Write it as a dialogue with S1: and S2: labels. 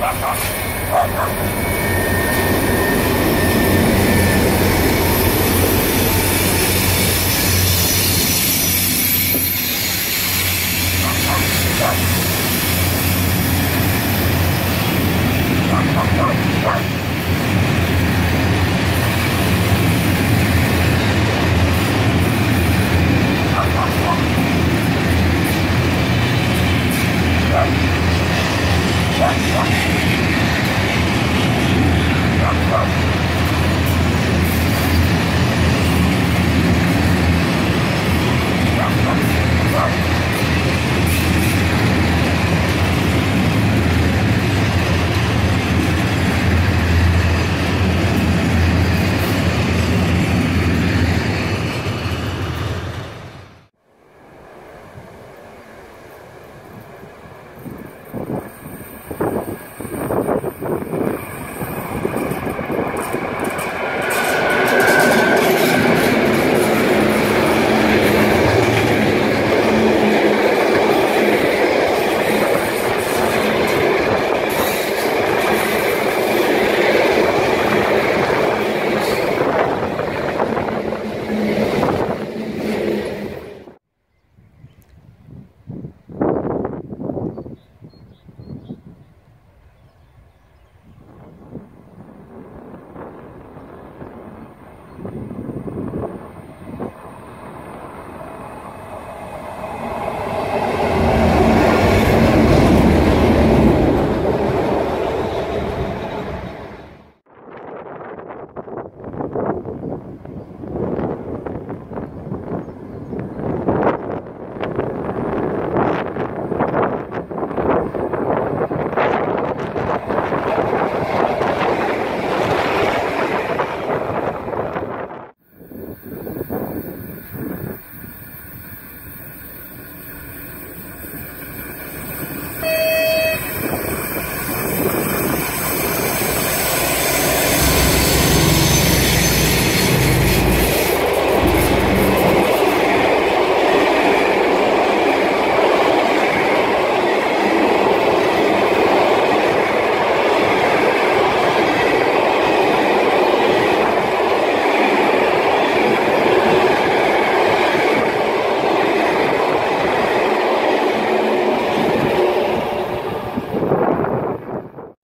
S1: Back up!